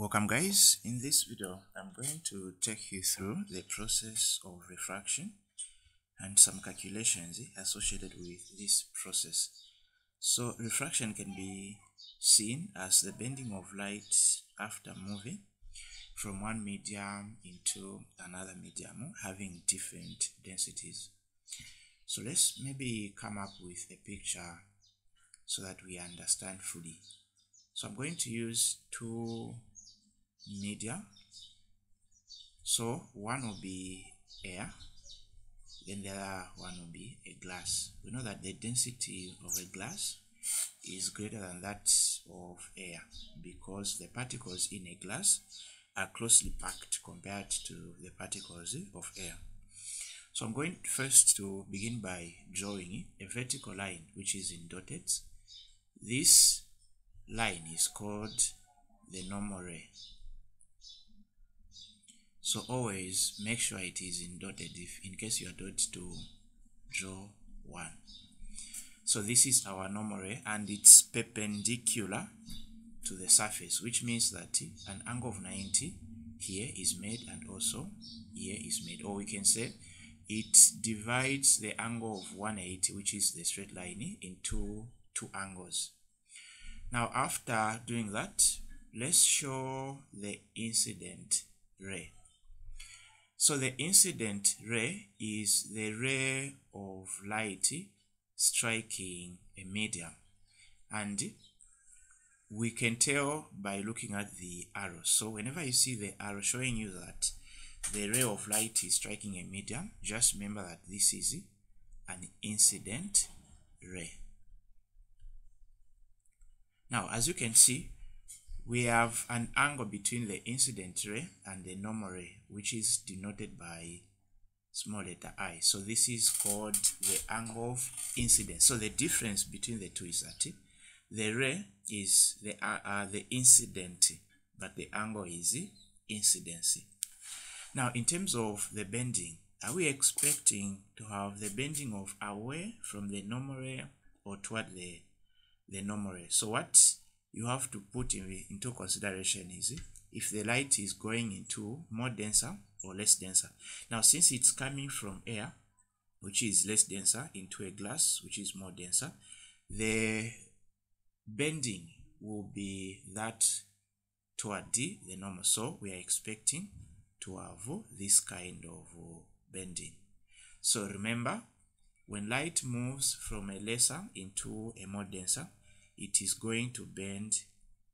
Welcome guys, in this video I'm going to take you through the process of refraction and some calculations eh, associated with this process. So refraction can be seen as the bending of light after moving from one medium into another medium eh, having different densities. So let's maybe come up with a picture so that we understand fully. So I'm going to use two media. So one will be air then the other one will be a glass. We know that the density of a glass is greater than that of air because the particles in a glass are closely packed compared to the particles of air. So I'm going first to begin by drawing a vertical line which is in dotted this line is called the normal ray so always make sure it is in dotted if in case you are dot to draw one. So this is our normal ray and it's perpendicular to the surface which means that an angle of 90 here is made and also here is made. Or we can say it divides the angle of 180 which is the straight line into two angles. Now after doing that let's show the incident ray so the incident ray is the ray of light striking a medium and we can tell by looking at the arrow. So whenever you see the arrow showing you that the ray of light is striking a medium, just remember that this is an incident ray. Now, as you can see, we have an angle between the incident ray and the normal ray which is denoted by small letter i. So this is called the angle of incidence so the difference between the two is that the ray is the uh, uh, the incident but the angle is incidence now in terms of the bending are we expecting to have the bending of away from the normal ray or toward the the normal ray so what you have to put in, into consideration is if the light is going into more denser or less denser. Now, since it's coming from air, which is less denser, into a glass, which is more denser, the bending will be that toward D, the normal. So we are expecting to have this kind of bending. So remember, when light moves from a lesser into a more denser, it is going to bend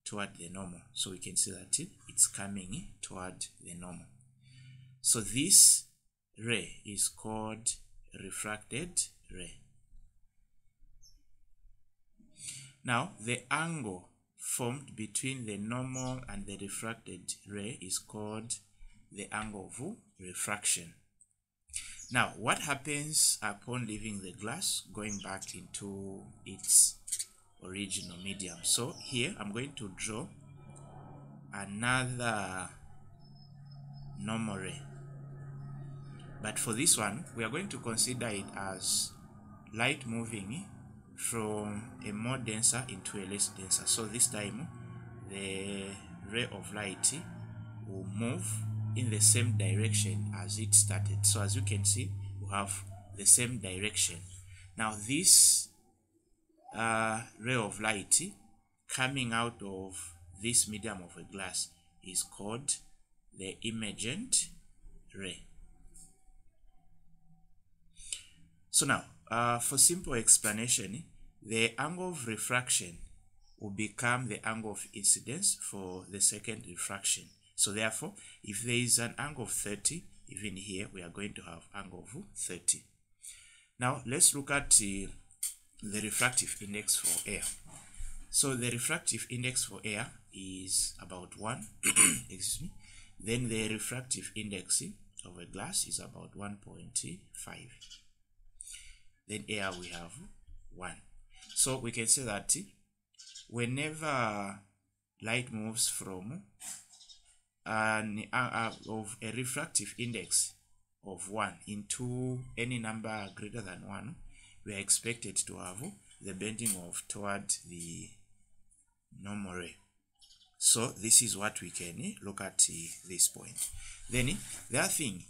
toward the normal. So we can see that it's coming toward the normal. So this ray is called refracted ray. Now the angle formed between the normal and the refracted ray is called the angle of refraction. Now what happens upon leaving the glass going back into its original medium. So here i'm going to draw another normal ray but for this one we are going to consider it as light moving from a more denser into a less denser. So this time the ray of light will move in the same direction as it started. So as you can see we have the same direction. Now this uh, ray of light coming out of this medium of a glass is called the emergent ray. So now, uh, for simple explanation, the angle of refraction will become the angle of incidence for the second refraction. So therefore, if there is an angle of 30, even here we are going to have angle of 30. Now let's look at uh, the refractive index for air. So the refractive index for air is about 1, excuse me. Then the refractive index of a glass is about 1.5. Then air we have 1. So we can say that whenever light moves from an uh, of a refractive index of 1 into any number greater than 1 we are expected to have the bending of toward the normal ray so this is what we can eh, look at uh, this point. Then eh, the other thing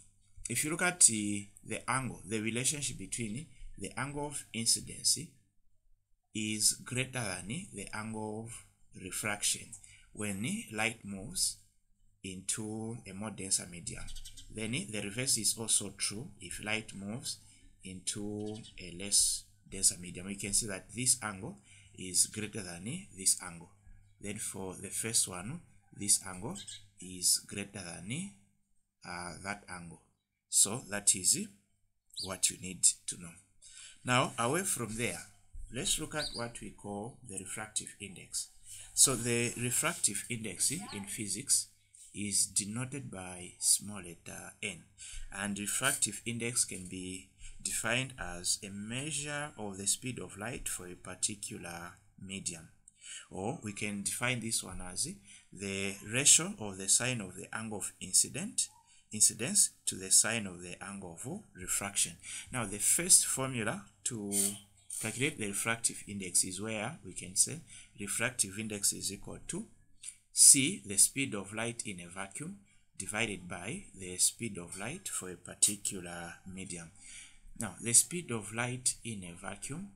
if you look at the angle the relationship between the angle of incidence is greater than the angle of refraction. When light moves into a more denser medium then the reverse is also true. If light moves into a less denser medium. We can see that this angle is greater than this angle. Then for the first one this angle is greater than uh, that angle. So that is what you need to know. Now away from there let's look at what we call the refractive index. So the refractive index in physics is denoted by small letter n. And refractive index can be defined as a measure of the speed of light for a particular medium. Or we can define this one as the ratio of the sine of the angle of incident incidence to the sine of the angle of refraction. Now the first formula to calculate the refractive index is where we can say refractive index is equal to c the speed of light in a vacuum divided by the speed of light for a particular medium now the speed of light in a vacuum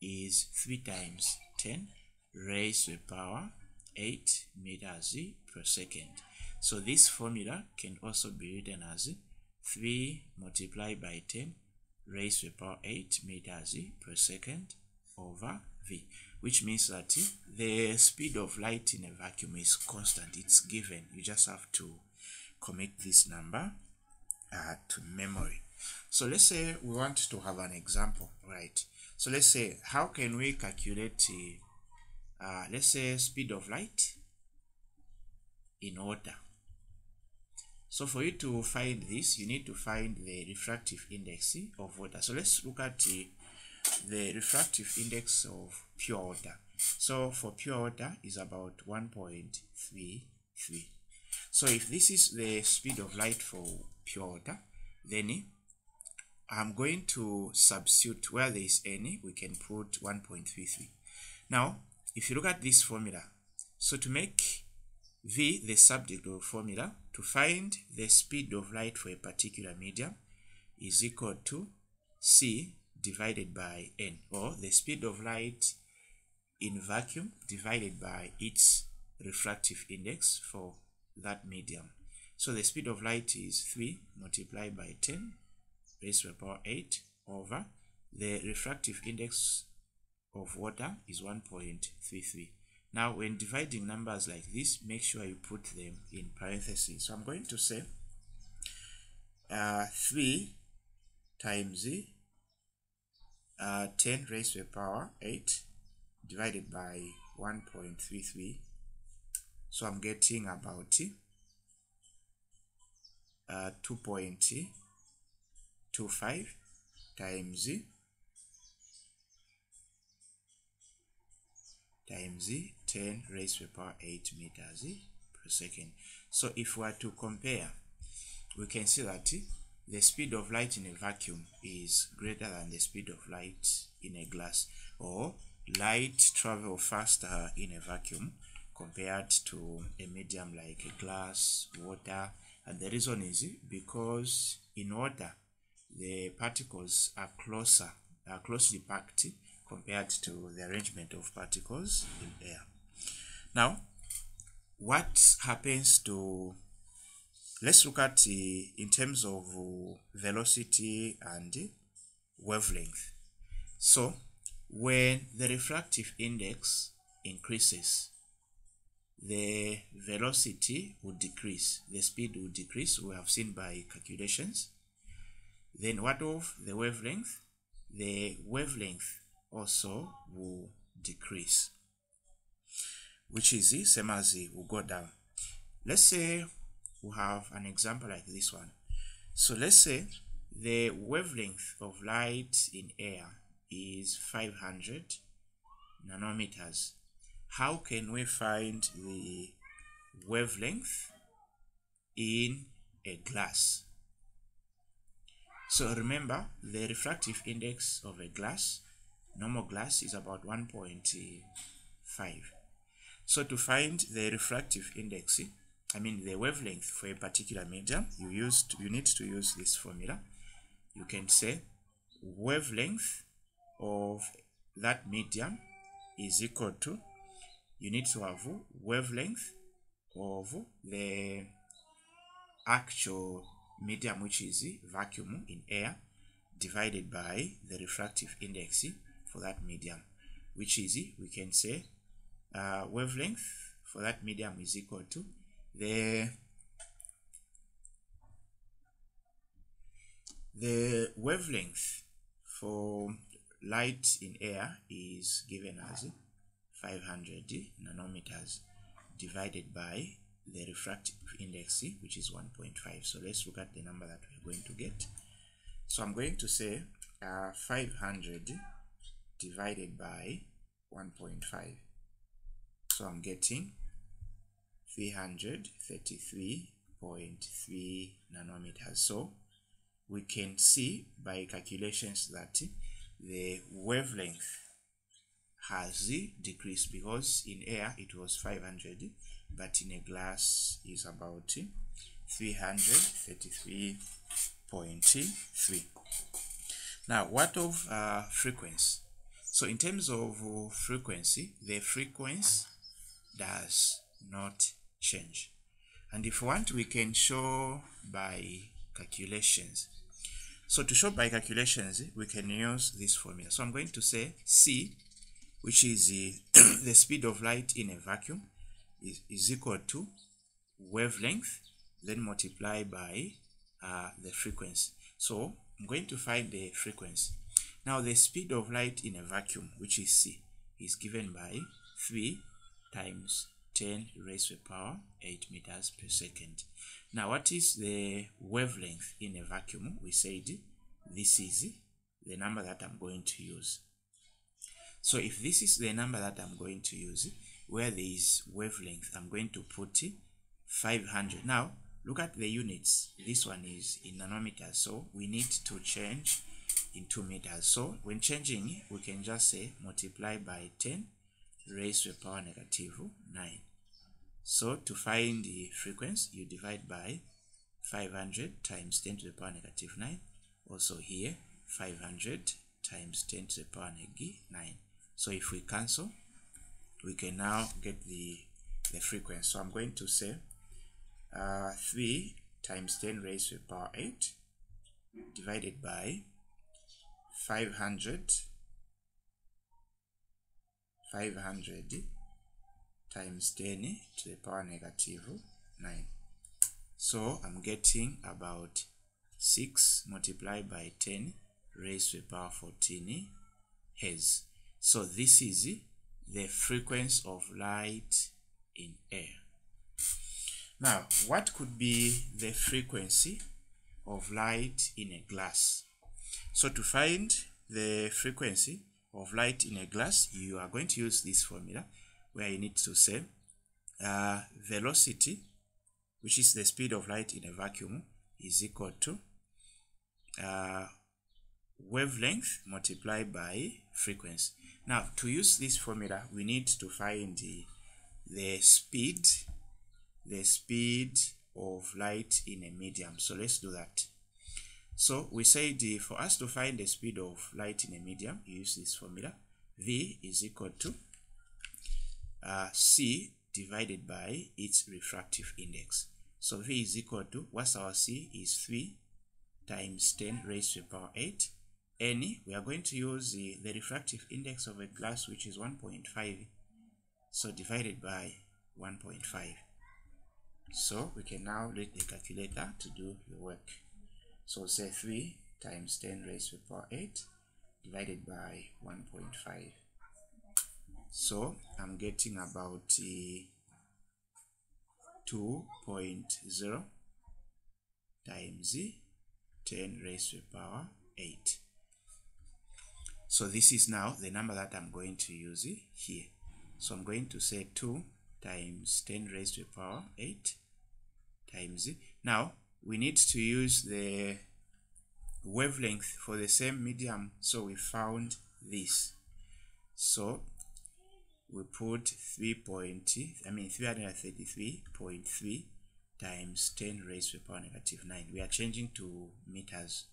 is 3 times 10 raised to the power 8 meters per second. So this formula can also be written as 3 multiplied by 10 raised to the power 8 meters per second over v, which means that the speed of light in a vacuum is constant. It's given. You just have to commit this number uh, to memory. So let's say we want to have an example, right? So let's say, how can we calculate uh, let's say speed of light in water so for you to find this you need to find the refractive index of water so let's look at uh, the refractive index of pure water so for pure water is about 1.33 so if this is the speed of light for pure water then I'm going to substitute where there is any we can put 1.33 now if you look at this formula, so to make V the subject of formula, to find the speed of light for a particular medium is equal to C divided by N, or the speed of light in vacuum divided by its refractive index for that medium. So the speed of light is 3 multiplied by 10 raised to the power 8 over the refractive index of water is 1.33 now when dividing numbers like this make sure you put them in parentheses. So i'm going to say uh, 3 times uh, 10 raised to the power 8 divided by 1.33 so i'm getting about uh, 2.25 times times 10 raised to the power 8 meters per second. So if we are to compare, we can see that the speed of light in a vacuum is greater than the speed of light in a glass or light travel faster in a vacuum compared to a medium like a glass, water and the reason is because in water the particles are closer, are closely packed compared to the arrangement of particles in air. Now, what happens to, let's look at uh, in terms of velocity and wavelength. So, when the refractive index increases, the velocity would decrease, the speed would decrease, we have seen by calculations. Then what of the wavelength? The wavelength also will decrease which is the same as it will go down. Let's say we have an example like this one. So let's say the wavelength of light in air is 500 nanometers. How can we find the wavelength in a glass so remember the refractive index of a glass normal glass is about 1.5 So to find the refractive index, I mean the wavelength for a particular medium, you use you need to use this formula. You can say wavelength of that medium is equal to you need to have wavelength of the actual medium which is vacuum in air divided by the refractive index for that medium which is we can say uh, wavelength for that medium is equal to the the wavelength for light in air is given as 500 nanometers divided by the refractive index which is 1.5 so let's look at the number that we're going to get. So i'm going to say uh, 500 divided by 1.5 so i'm getting 333.3 nanometers. So we can see by calculations that the wavelength has decreased because in air it was 500 but in a glass is about 333.3 now what of uh, frequency? So in terms of uh, frequency the frequency does not change. And if we want we can show by calculations. So to show by calculations we can use this formula. So i'm going to say c which is uh, the speed of light in a vacuum is, is equal to wavelength then multiply by uh, the frequency. So i'm going to find the frequency. Now the speed of light in a vacuum which is c is given by 3 times 10 raised to the power 8 meters per second. Now what is the wavelength in a vacuum? We said this is the number that i'm going to use. So if this is the number that i'm going to use where there is wavelength i'm going to put 500 now look at the units. This one is in nanometers so we need to change into meters. So when changing we can just say multiply by 10 raised to the power negative 9 so to find the frequency you divide by 500 times 10 to the power negative 9 also here 500 times 10 to the power negative 9 so if we cancel we can now get the the frequency. So i'm going to say uh, 3 times 10 raised to the power 8 divided by 500 500 times 10 to the power negative 9 so i'm getting about 6 multiplied by 10 raised to the power 14 hertz. So this is the frequency of light in air. Now what could be the frequency of light in a glass? So to find the frequency of light in a glass you are going to use this formula where you need to say uh, velocity which is the speed of light in a vacuum is equal to uh, wavelength multiplied by frequency. Now to use this formula we need to find the, the speed the speed of light in a medium. So let's do that. So we say uh, for us to find the speed of light in a medium use this formula v is equal to uh, c divided by its refractive index. So v is equal to what's our c? Is 3 times 10 raised to the power 8 n we are going to use the, the refractive index of a glass which is 1.5 so divided by 1.5 so we can now let the calculator to do the work. So say 3 times 10 raised to the power 8 divided by 1.5 so i'm getting about uh, 2.0 times 10 raised to the power 8 so this is now the number that i'm going to use here so i'm going to say 2 times 10 raised to the power 8 times now we need to use the wavelength for the same medium so we found this so we put 3 point, I mean 333.3 times 10 raised to the power negative 9. We are changing to meters.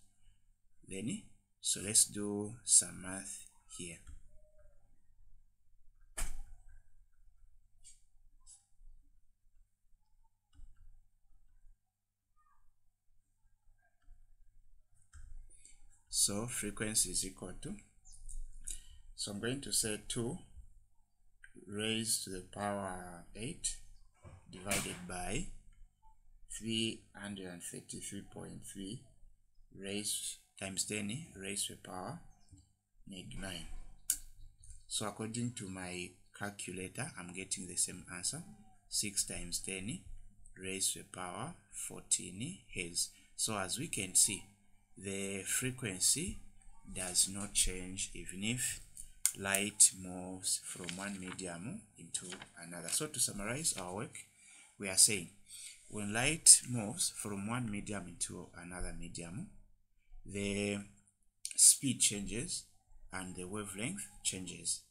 Then, so let's do some math here. So frequency is equal to, so I'm going to say 2 raised to the power 8 divided by 333.3 raised times 10 raised to the power neg 9. So according to my calculator, I'm getting the same answer. 6 times 10 raised to the power 14 hertz. So as we can see, the frequency does not change even if light moves from one medium into another. So to summarize our work, we are saying when light moves from one medium into another medium, the speed changes and the wavelength changes.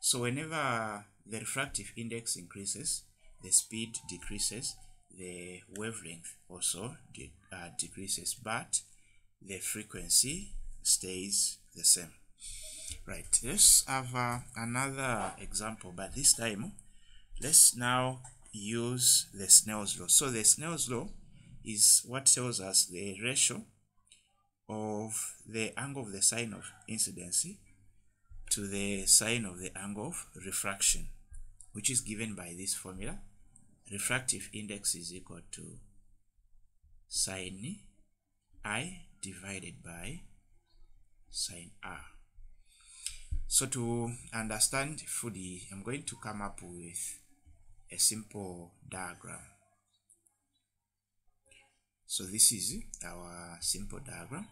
So whenever the refractive index increases, the speed decreases, the wavelength also de uh, decreases, but the frequency stays the same. Right, let's have uh, another example, but this time let's now use the Snell's law. So the Snell's law is what tells us the ratio of the angle of the sine of incidency to the sine of the angle of refraction, which is given by this formula. Refractive index is equal to sine i divided by sine r. So to understand fully, I'm going to come up with a simple diagram. So this is our simple diagram.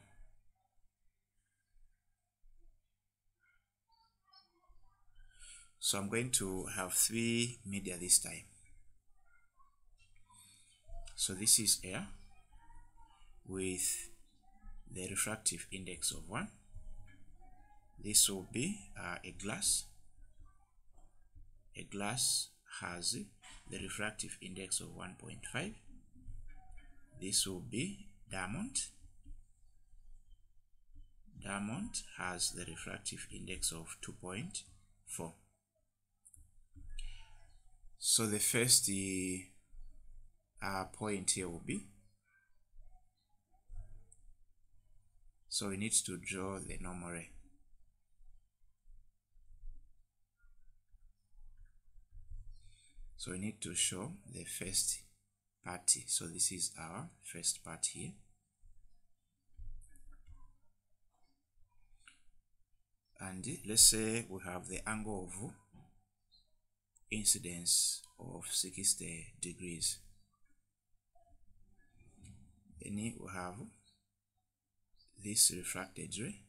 So I'm going to have three media this time. So this is air with the refractive index of 1 this will be uh, a glass. A glass has the refractive index of 1.5 this will be diamond. Diamond has the refractive index of 2.4 so the first uh, point here will be So we need to draw the normal ray. So we need to show the first party. So this is our first part here. And let's say we have the angle of incidence of 60 degrees. Then we have this refracted ray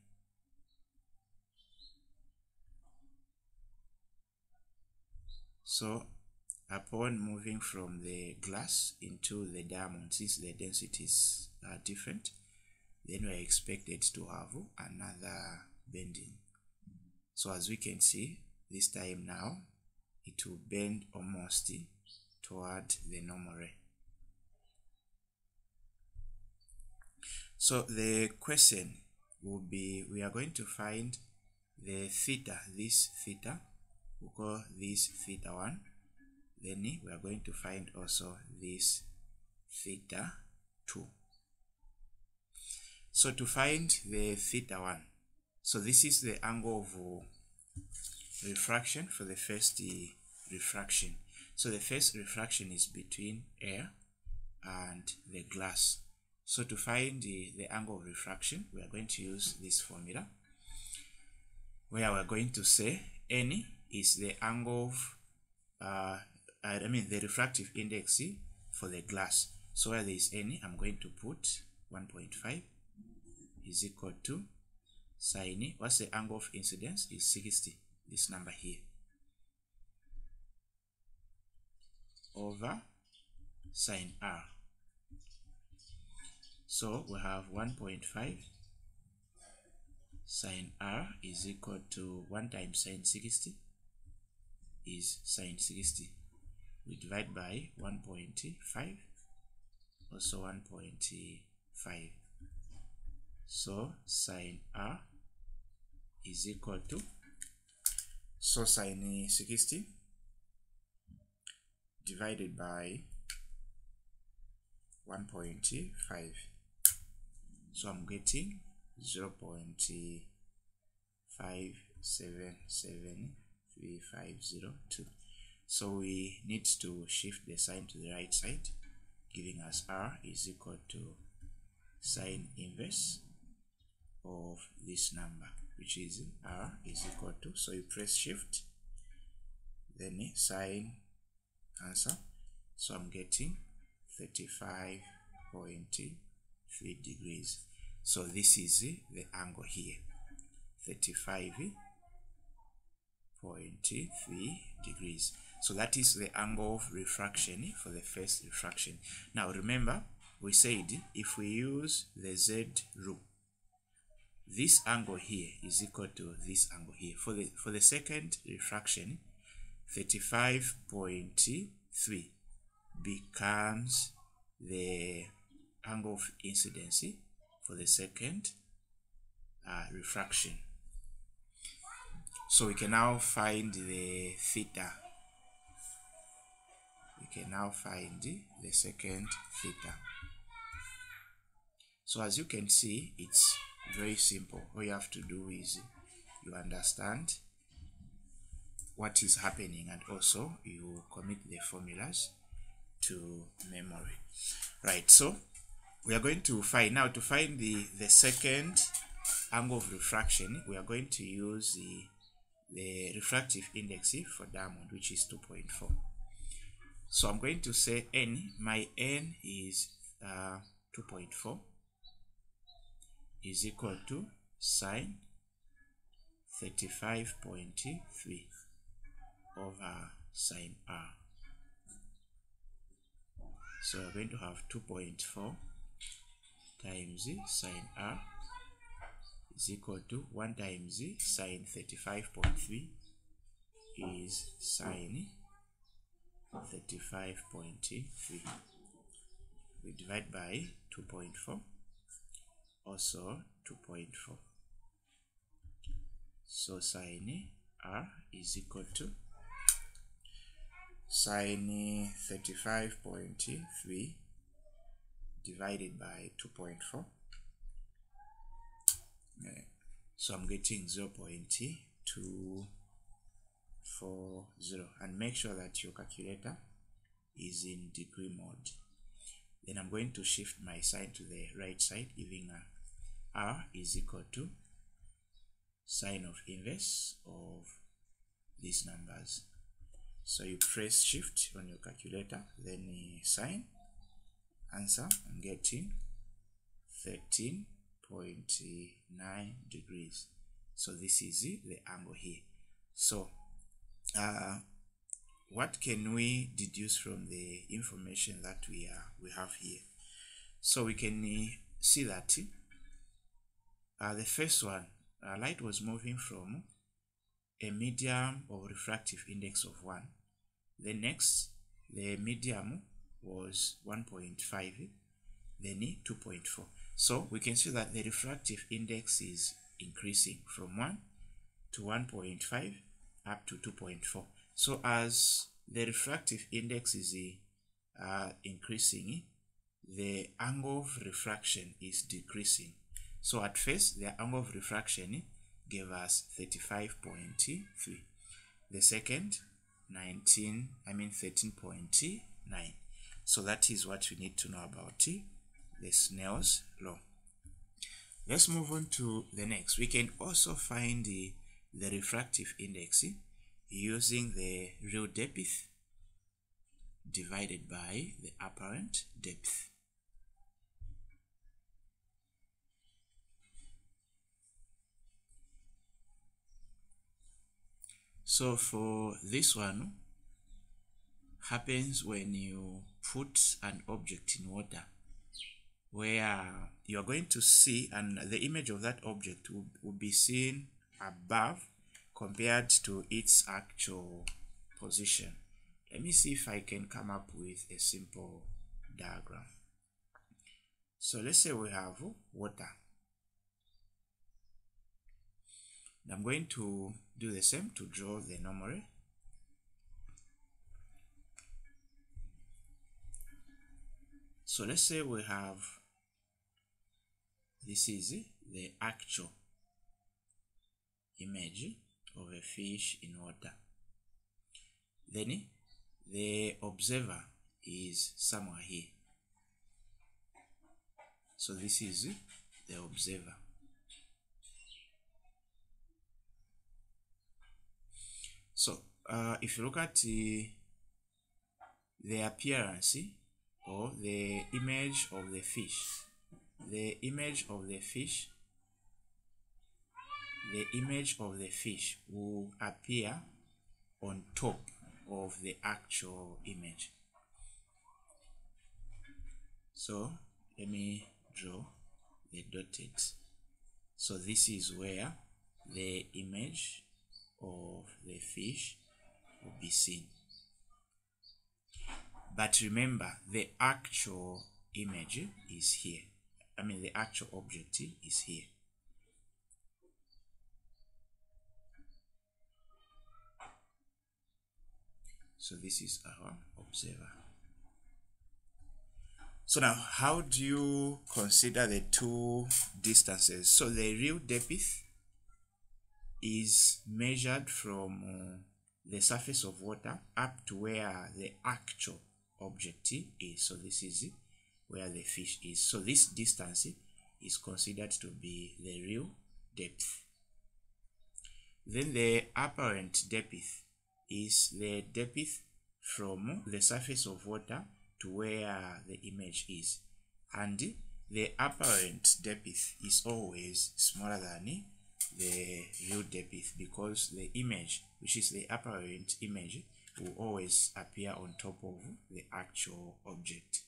so upon moving from the glass into the diamond since the densities are different then we are expected to have another bending so as we can see this time now it will bend almost toward the normal ray So the question will be, we are going to find the theta, this theta, we will call this theta 1. Then we are going to find also this theta 2. So to find the theta 1, so this is the angle of refraction for the first refraction. So the first refraction is between air and the glass. So to find the, the angle of refraction, we are going to use this formula where we're going to say n is the angle of, uh, I mean the refractive index for the glass. So where there is n, I'm going to put 1.5 is equal to sine, what's the angle of incidence is 60, this number here, over sine r. So we have 1.5 sine r is equal to 1 times sine 60 is sine 60 we divide by 1.5 also 1.5 so sine r is equal to so sine 60 divided by 1.5 so I'm getting 0 0.577350 so we need to shift the sign to the right side giving us r is equal to sine inverse of this number which is r is equal to so you press shift then sine answer. So i'm getting 35.3 degrees. So this is the angle here. 35.3 degrees. So that is the angle of refraction for the first refraction. Now remember we said if we use the z rule this angle here is equal to this angle here. For the for the second refraction 35.3 becomes the angle of incidence for the second uh, refraction. So we can now find the theta. We can now find the second theta. So as you can see it's very simple. All you have to do is you understand what is happening and also you commit the formulas to memory. Right so we are going to find now to find the the second angle of refraction we are going to use the the refractive index for diamond which is 2.4 so i'm going to say n my n is uh, 2.4 is equal to sine 35.3 over sine r. So we're going to have 2.4 times sine r is equal to 1 times sine 35.3 is sine 35.3. We divide by 2.4 also 2.4 so sine r is equal to sine 35.3 divided by 2.4 so I'm getting 0 0.240 and make sure that your calculator is in degree mode. Then I'm going to shift my sign to the right side giving a r is equal to sine of inverse of these numbers. So you press shift on your calculator then uh, sine answer i'm getting 13.9 degrees. So this is the angle here. So uh, what can we deduce from the information that we are we have here? So we can uh, see that uh, the first one, uh, light was moving from a medium of refractive index of 1. The next, the medium was 1.5, then 2.4. So we can see that the refractive index is increasing from 1 to 1.5 up to 2.4. So as the refractive index is uh, increasing, the angle of refraction is decreasing. So at first, the angle of refraction gave us 35.3. The second, 19, I mean 13.9. So that is what we need to know about the Snell's law. Let's move on to the next. We can also find the, the refractive index using the real depth divided by the apparent depth. So for this one happens when you put an object in water where you are going to see and the image of that object will, will be seen above compared to its actual position. Let me see if I can come up with a simple diagram. So let's say we have water. I'm going to do the same to draw the normal So let's say we have this is the actual image of a fish in water. Then the observer is somewhere here. So this is the observer. So uh, if you look at uh, the appearance or the image of the fish, the image of the fish, the image of the fish will appear on top of the actual image. So let me draw the dotted. So this is where the image of the fish will be seen. But remember, the actual image is here. I mean, the actual object is here. So this is our observer. So now, how do you consider the two distances? So the real depth is measured from uh, the surface of water up to where the actual object is. So this is where the fish is. So this distance is considered to be the real depth. Then the apparent depth is the depth from the surface of water to where the image is and the apparent depth is always smaller than the real depth because the image which is the apparent image will always appear on top of the actual object.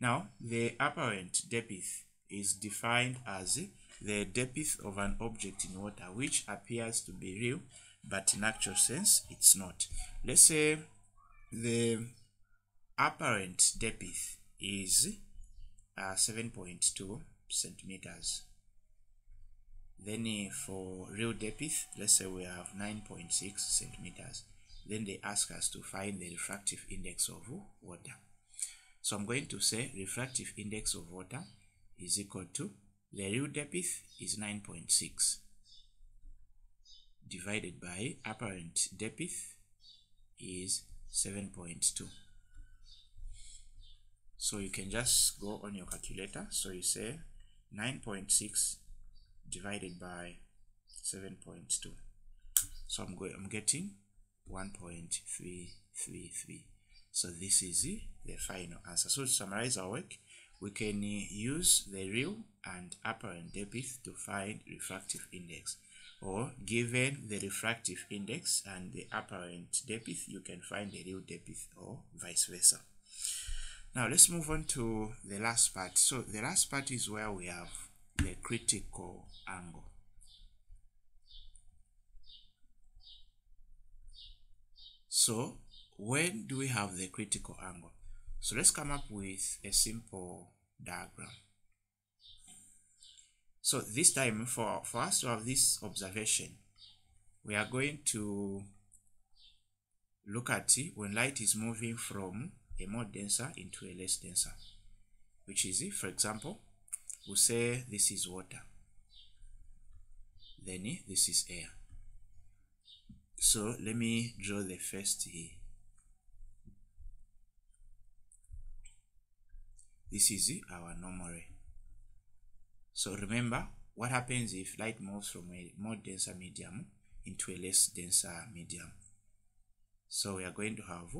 Now the apparent depth is defined as the depth of an object in water which appears to be real but in actual sense it's not. Let's say the apparent depth is uh, 7.2 centimeters then uh, for real depth let's say we have 9.6 centimeters then they ask us to find the refractive index of water. So i'm going to say refractive index of water is equal to the real depth is 9.6 divided by apparent depth is 7.2 so you can just go on your calculator. So you say 9.6 divided by 7.2 so I'm going I'm getting 1.333 so this is the final answer. So to summarize our work we can use the real and apparent depth to find refractive index. Or given the refractive index and the apparent depth you can find the real depth or vice versa. Now let's move on to the last part. So the last part is where we have the critical angle. So when do we have the critical angle? So let's come up with a simple diagram. So this time, for, for us to have this observation, we are going to look at it when light is moving from a more denser into a less denser, which is, for example, we'll say this is water, then this is air. So let me draw the first here. This is our normal ray. So remember what happens if light moves from a more denser medium into a less denser medium. So we are going to have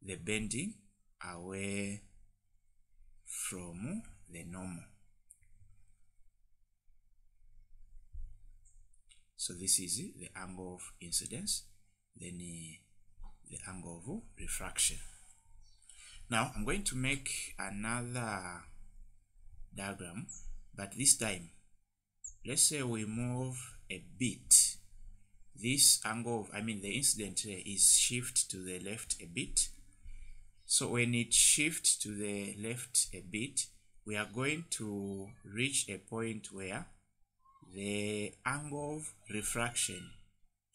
the bending away from the normal. So this is the angle of incidence, then the angle of refraction. Now I'm going to make another diagram but this time let's say we move a bit this angle of, I mean the incident is shift to the left a bit so when it shifts to the left a bit we are going to reach a point where the angle of refraction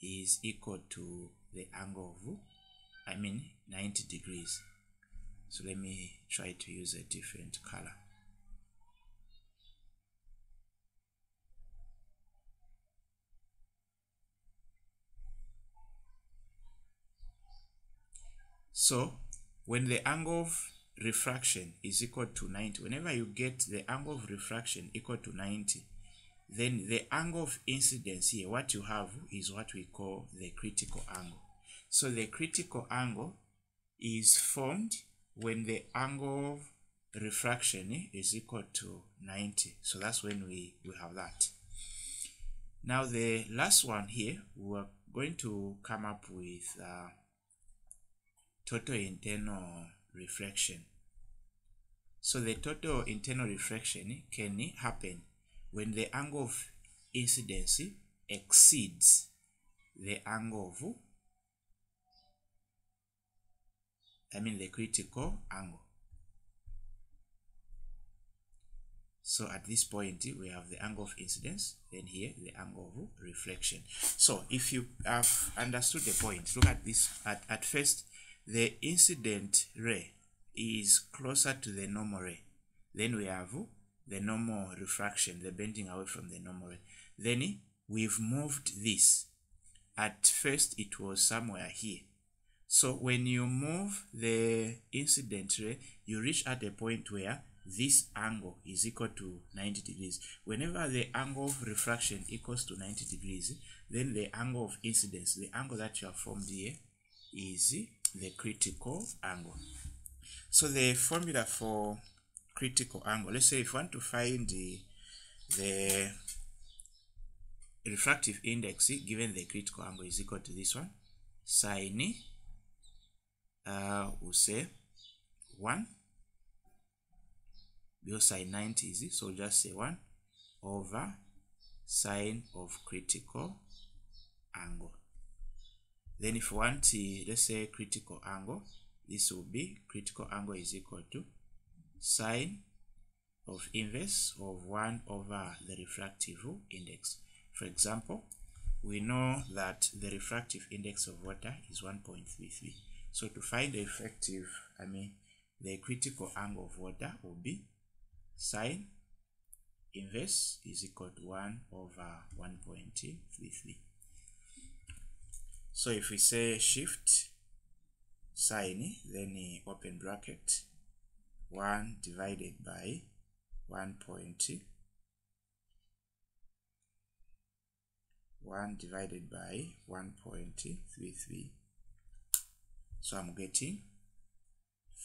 is equal to the angle of I mean 90 degrees. So let me try to use a different color. So when the angle of refraction is equal to 90 whenever you get the angle of refraction equal to 90 then the angle of incidence here what you have is what we call the critical angle. So the critical angle is formed when the angle of refraction is equal to 90 so that's when we we have that. Now the last one here we're going to come up with uh, total internal reflection so the total internal reflection can happen when the angle of incidence exceeds the angle of I mean the critical angle. So at this point, we have the angle of incidence, then here the angle of reflection. So if you have understood the point, look at this. At, at first, the incident ray is closer to the normal ray. Then we have the normal refraction, the bending away from the normal. Then eh, we've moved this. At first, it was somewhere here. So when you move the incident ray, you reach at a point where this angle is equal to 90 degrees. Whenever the angle of refraction equals to 90 degrees, then the angle of incidence, the angle that you have formed here, is the critical angle. So the formula for critical angle, let's say if you want to find the, the refractive index given the critical angle is equal to this one, sine uh, we'll say 1 because sine 90 is it? So just say 1 over sine of critical angle. Then if you want to let's say critical angle this will be critical angle is equal to sine of inverse of 1 over the refractive index. For example we know that the refractive index of water is 1.33 so to find the effective, I mean, the critical angle of water will be sine inverse is equal to 1 over 1.33. So if we say shift sine, then open bracket 1 divided by 1.2 1 divided by 1.33 so I'm getting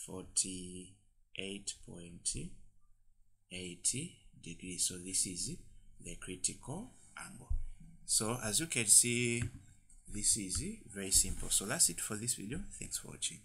48.80 degrees. So this is the critical angle. So as you can see this is very simple. So that's it for this video. Thanks for watching